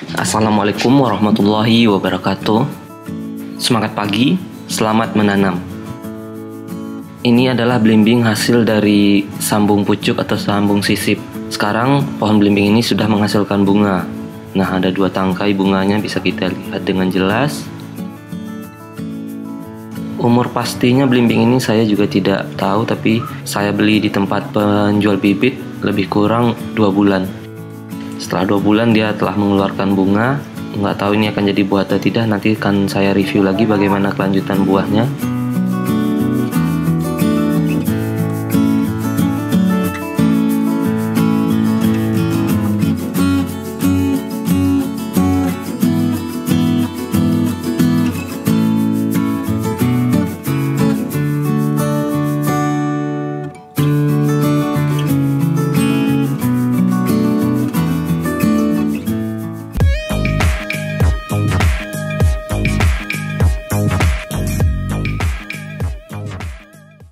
Assalamualaikum warahmatullahi wabarakatuh. Semangat pagi, selamat menanam. Ini adalah belimbing hasil dari sambung pucuk atau sambung sisip. Sekarang pohon belimbing ini sudah menghasilkan bunga. Nah, ada dua tangkai bunganya bisa kita lihat dengan jelas. Umur pastinya belimbing ini saya juga tidak tahu, tapi saya beli di tempat penjual bibit lebih kurang dua bulan. Setelah dua bulan dia telah mengeluarkan bunga. Nggak tahu ini akan jadi buah atau tidak. Nanti akan saya review lagi bagaimana kelanjutan buahnya.